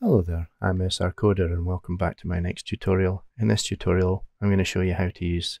Hello there, I'm SR Coder and welcome back to my next tutorial. In this tutorial I'm going to show you how to use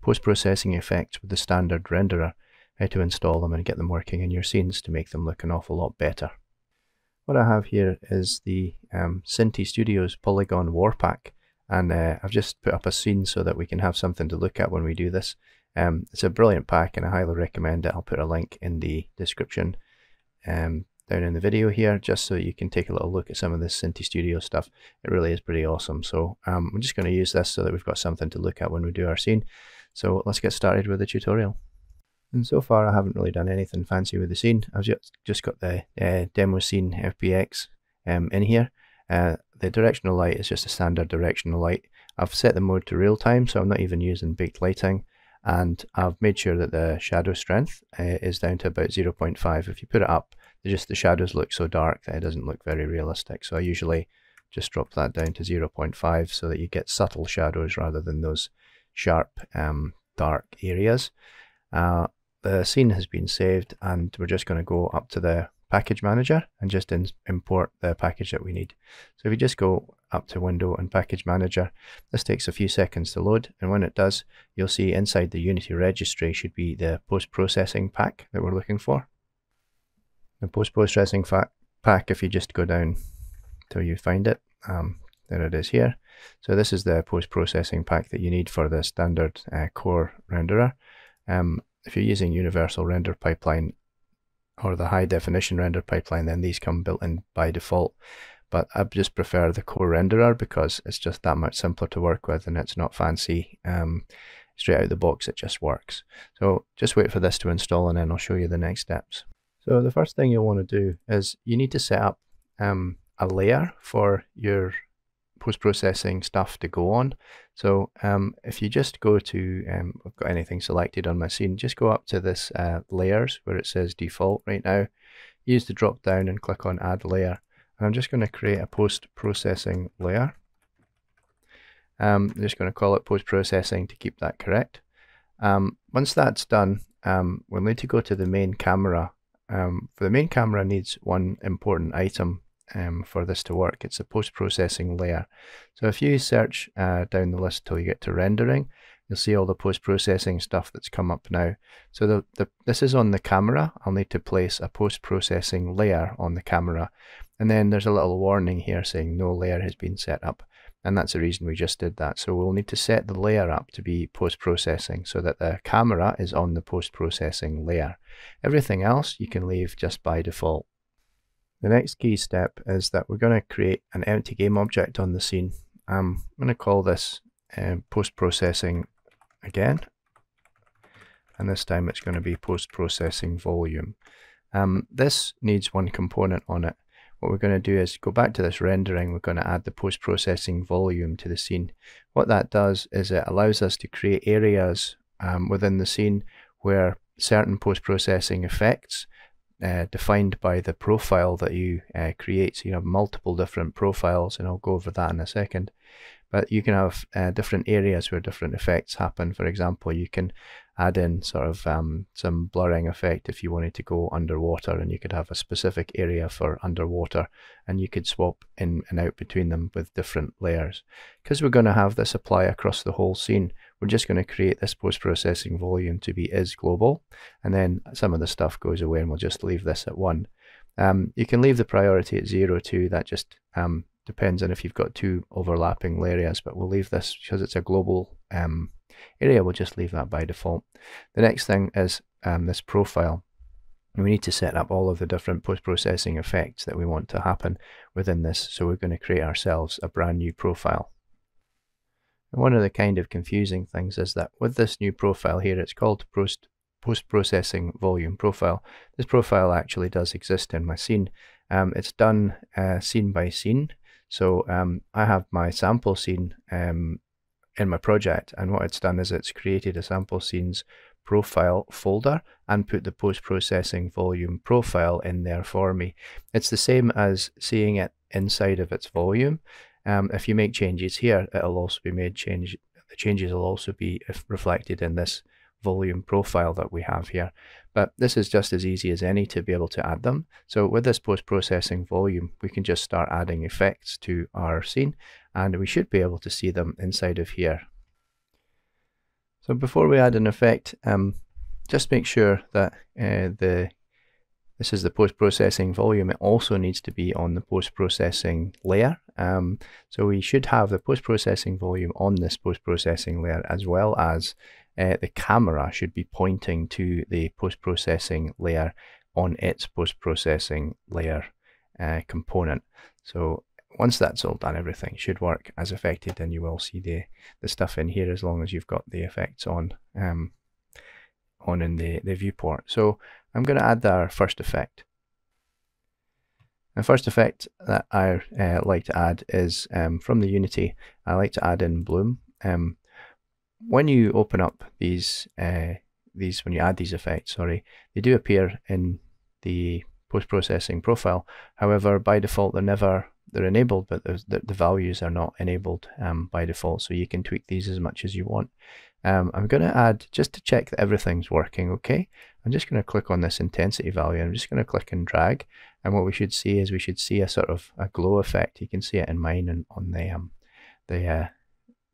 post-processing effects with the standard renderer, how to install them and get them working in your scenes to make them look an awful lot better. What I have here is the um, Synty Studios Polygon Warpack and uh, I've just put up a scene so that we can have something to look at when we do this. Um, it's a brilliant pack and I highly recommend it. I'll put a link in the description um, down in the video here just so you can take a little look at some of this Synty Studio stuff. It really is pretty awesome. So um, I'm just going to use this so that we've got something to look at when we do our scene. So let's get started with the tutorial. And so far I haven't really done anything fancy with the scene. I've just, just got the uh, demo scene FBX um, in here. Uh, the directional light is just a standard directional light. I've set the mode to real time so I'm not even using baked lighting and I've made sure that the shadow strength uh, is down to about 0.5. If you put it up, just the shadows look so dark that it doesn't look very realistic. So I usually just drop that down to 0.5 so that you get subtle shadows rather than those sharp um, dark areas. Uh, the scene has been saved and we're just going to go up to the package manager and just import the package that we need. So if you just go up to window and package manager, this takes a few seconds to load and when it does you'll see inside the Unity registry should be the post-processing pack that we're looking for. The post-processing pack if you just go down till you find it, um, there it is here. So this is the post-processing pack that you need for the standard uh, core renderer. Um, if you're using universal render pipeline or the high definition render pipeline, then these come built in by default. But I just prefer the core renderer because it's just that much simpler to work with and it's not fancy. Um, straight out of the box, it just works. So just wait for this to install and then I'll show you the next steps. So the first thing you'll want to do is you need to set up um, a layer for your post-processing stuff to go on. So um, if you just go to, um, I've got anything selected on my scene, just go up to this uh, layers where it says default right now. Use the drop down and click on add layer. And I'm just going to create a post-processing layer. Um, I'm just going to call it post-processing to keep that correct. Um, once that's done, um, we'll need to go to the main camera. Um, for the main camera needs one important item um, for this to work. It's a post-processing layer. So if you search uh, down the list till you get to rendering, you'll see all the post-processing stuff that's come up now. So the, the, this is on the camera. I'll need to place a post-processing layer on the camera. And then there's a little warning here saying no layer has been set up. And that's the reason we just did that. So we'll need to set the layer up to be post-processing so that the camera is on the post-processing layer. Everything else you can leave just by default. The next key step is that we're going to create an empty game object on the scene. Um, I'm going to call this uh, post-processing again. And this time it's going to be post-processing volume. Um, this needs one component on it. What we're going to do is go back to this rendering. We're going to add the post-processing volume to the scene. What that does is it allows us to create areas um, within the scene where certain post-processing effects uh, defined by the profile that you uh, create. So you have multiple different profiles, and I'll go over that in a second. But you can have uh, different areas where different effects happen. For example, you can add in sort of um, some blurring effect if you wanted to go underwater and you could have a specific area for underwater and you could swap in and out between them with different layers. Because we're going to have this apply across the whole scene, we're just going to create this post-processing volume to be is global and then some of the stuff goes away and we'll just leave this at 1. Um, you can leave the priority at 0 too, that just um, depends on if you've got two overlapping areas, but we'll leave this because it's a global um, area, we'll just leave that by default. The next thing is um, this profile. We need to set up all of the different post-processing effects that we want to happen within this. So we're going to create ourselves a brand new profile. And one of the kind of confusing things is that with this new profile here, it's called post post-processing volume profile. This profile actually does exist in my scene. Um, it's done uh, scene by scene. So um, I have my sample scene um, in my project and what it's done is it's created a sample scenes profile folder and put the post-processing volume profile in there for me. It's the same as seeing it inside of its volume. Um, if you make changes here, it'll also be made change. The changes will also be reflected in this volume profile that we have here. But this is just as easy as any to be able to add them. So with this post-processing volume, we can just start adding effects to our scene and we should be able to see them inside of here. So before we add an effect, um, just make sure that uh, the this is the post-processing volume. It also needs to be on the post-processing layer. Um, so we should have the post-processing volume on this post-processing layer as well as uh, the camera should be pointing to the post-processing layer on its post-processing layer uh, component. So once that's all done, everything should work as affected and you will see the, the stuff in here as long as you've got the effects on um, on in the, the viewport. So I'm going to add our first effect. The first effect that I uh, like to add is um, from the Unity, I like to add in Bloom. Um, when you open up these, uh, these when you add these effects, sorry, they do appear in the post-processing profile. However, by default, they're never they're enabled, but the, the, values are not enabled um, by default. So you can tweak these as much as you want. Um, I'm going to add, just to check that everything's working okay, I'm just going to click on this intensity value. I'm just going to click and drag. And what we should see is we should see a sort of a glow effect. You can see it in mine and on the, um, the, uh,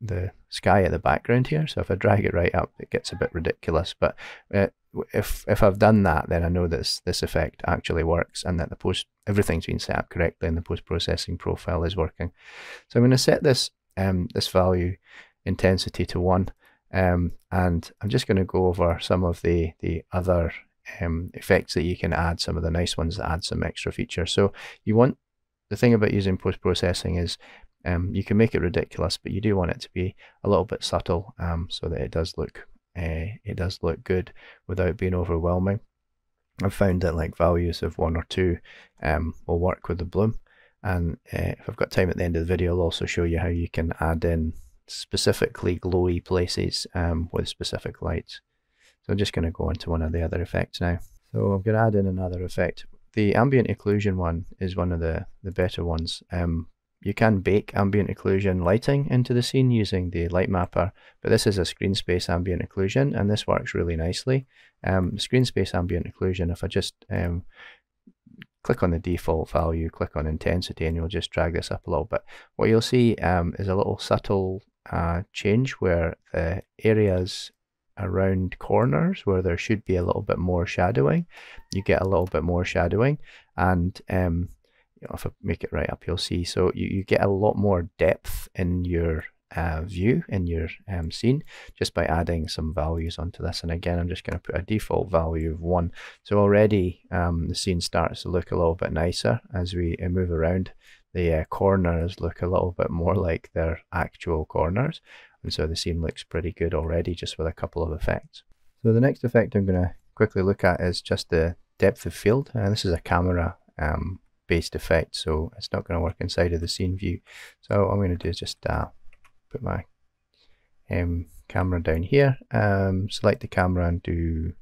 the sky at the background here. So if I drag it right up, it gets a bit ridiculous. But uh, if if I've done that, then I know this this effect actually works and that the post everything's been set up correctly and the post processing profile is working. So I'm going to set this um, this value intensity to one um, and I'm just going to go over some of the, the other um, effects that you can add, some of the nice ones that add some extra features. So you want, the thing about using post-processing is um, you can make it ridiculous, but you do want it to be a little bit subtle um, so that it does look uh, it does look good without being overwhelming. I've found that like values of one or two um, will work with the bloom. And uh, if I've got time at the end of the video, I'll also show you how you can add in specifically glowy places um, with specific lights. So I'm just going to go into one of the other effects now. So I'm going to add in another effect. The ambient occlusion one is one of the, the better ones. Um, you can bake ambient occlusion lighting into the scene using the light mapper, but this is a screen space ambient occlusion and this works really nicely. Um, screen space ambient occlusion, if I just um, click on the default value, click on intensity, and you'll just drag this up a little bit. What you'll see um, is a little subtle uh, change where the areas around corners where there should be a little bit more shadowing, you get a little bit more shadowing. And um, you know, if I make it right up, you'll see. So you, you get a lot more depth in your uh, view in your um, scene just by adding some values onto this. And again, I'm just going to put a default value of one. So already um, the scene starts to look a little bit nicer as we uh, move around the uh, corners look a little bit more like their actual corners. And so the scene looks pretty good already just with a couple of effects. So the next effect I'm going to quickly look at is just the depth of field. And this is a camera um, based effect, so it's not going to work inside of the scene view. So what I'm going to do is just uh, put my um, camera down here, um, select the camera and do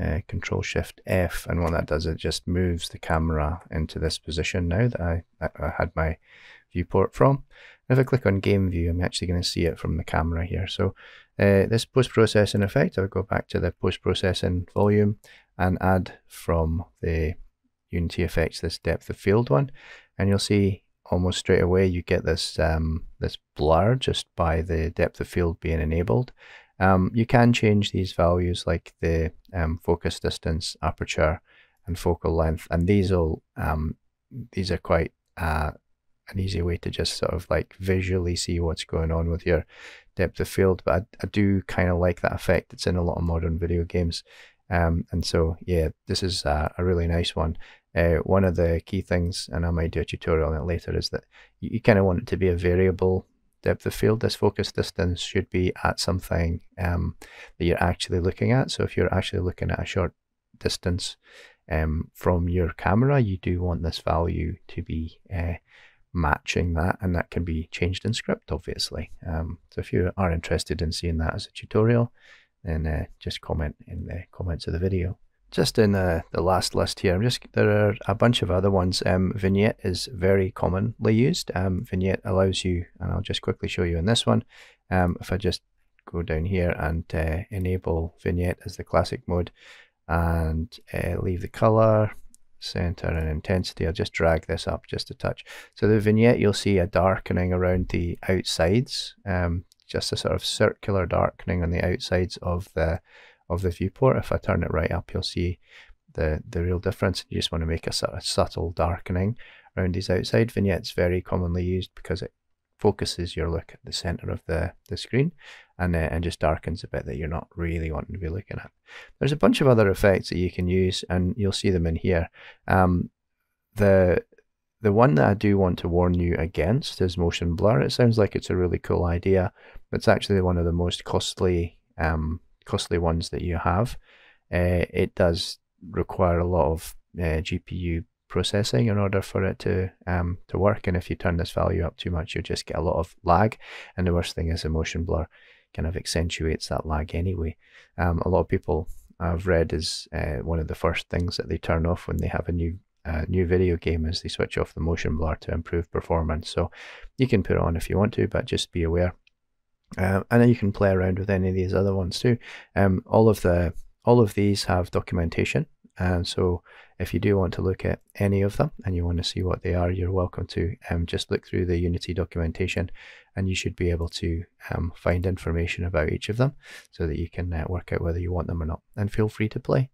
uh, Control Shift F and what that does it just moves the camera into this position now that I, I had my viewport from. If I click on game view I'm actually going to see it from the camera here. So uh, this post-processing effect I'll go back to the post-processing volume and add from the Unity effects this depth of field one and you'll see almost straight away you get this um, this blur just by the depth of field being enabled um, you can change these values like the um, focus distance, aperture, and focal length, and these will um, these are quite uh, an easy way to just sort of like visually see what's going on with your depth of field. But I, I do kind of like that effect. It's in a lot of modern video games, um, and so yeah, this is uh, a really nice one. Uh, one of the key things, and I might do a tutorial on it later, is that you, you kind of want it to be a variable depth of field, this focus distance should be at something um, that you're actually looking at. So if you're actually looking at a short distance um, from your camera, you do want this value to be uh, matching that and that can be changed in script obviously. Um, so if you are interested in seeing that as a tutorial, then uh, just comment in the comments of the video just in the, the last list here, I'm just there are a bunch of other ones. Um, vignette is very commonly used. Um, vignette allows you, and I'll just quickly show you in this one. Um, if I just go down here and uh, enable vignette as the classic mode, and uh, leave the color, center and intensity. I'll just drag this up just a touch. So the vignette, you'll see a darkening around the outsides, um, just a sort of circular darkening on the outsides of the of the viewport. If I turn it right up, you'll see the, the real difference. You just want to make a sort of subtle darkening around these outside vignettes, very commonly used because it focuses your look at the center of the, the screen and, uh, and just darkens a bit that you're not really wanting to be looking at. There's a bunch of other effects that you can use and you'll see them in here. Um, the the one that I do want to warn you against is motion blur. It sounds like it's a really cool idea, but it's actually one of the most costly um, costly ones that you have. Uh, it does require a lot of uh, GPU processing in order for it to um, to work. And if you turn this value up too much, you just get a lot of lag. And the worst thing is the motion blur kind of accentuates that lag anyway. Um, a lot of people I've read is uh, one of the first things that they turn off when they have a new uh, new video game is they switch off the motion blur to improve performance. So you can put it on if you want to, but just be aware. And then you can play around with any of these other ones too. Um, all of the all of these have documentation and so if you do want to look at any of them and you want to see what they are, you're welcome to um, just look through the Unity documentation and you should be able to um, find information about each of them so that you can uh, work out whether you want them or not and feel free to play.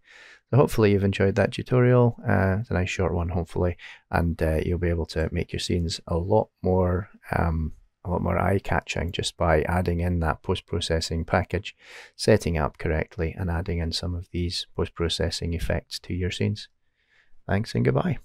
So hopefully you've enjoyed that tutorial. Uh, it's a nice short one hopefully and uh, you'll be able to make your scenes a lot more um, a lot more eye-catching just by adding in that post-processing package, setting up correctly and adding in some of these post-processing effects to your scenes. Thanks and goodbye.